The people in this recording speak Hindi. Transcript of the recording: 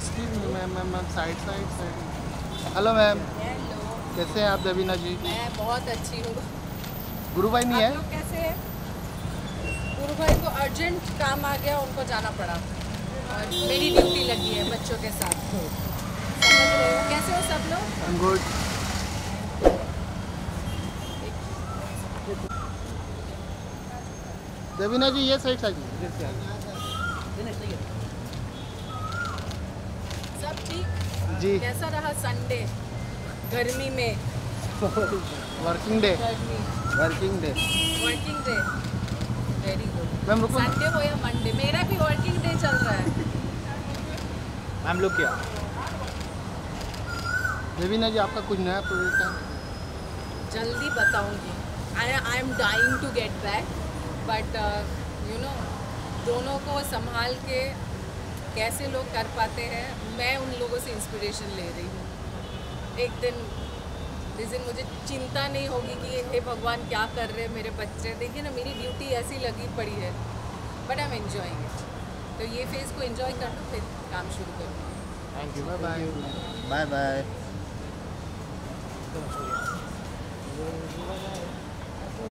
Excuse me ma'am ma'am ma'am side side side. Hello ma'am. Hello कैसे हैं आप देवीना जी? मैं बहुत अच्छी हूँ। गुरु भाई नहीं है? लोग कैसे हैं? गुरु भाई को अर्जेंट काम आ गया उनको जाना पड़ा। और मेरी ड्यूटी लगी है बच्चों के साथ। समझ रहे हो? कैसे हो सब लोग? गुड देवीना जी ये साइड साइड ठीक जी। कैसा रहा संडे गर्मी में। Working day working day working day very good ma'am रुको। संडे हो या मंडे मेरा भी वर्किंग डे चल रहा है। मैम लोग क्या देवीना जी आपका कुछ नया प्रोजेक्ट है? जल्दी बताऊँगी। I I am dying to get back but you know दोनों को संभाल के कैसे लोग कर पाते हैं मैं उन लोगों से इंस्पिरेशन ले रही हूँ। एक दिन जिस दिन मुझे चिंता नहीं होगी कि हे भगवान क्या कर रहे हैं मेरे बच्चे। देखिए ना मेरी ड्यूटी ऐसी लगी पड़ी है but I am enjoying it तो ये फ़ेज़ को एंजॉय कर लो फिर काम शुरू करो। Thank you bye bye bye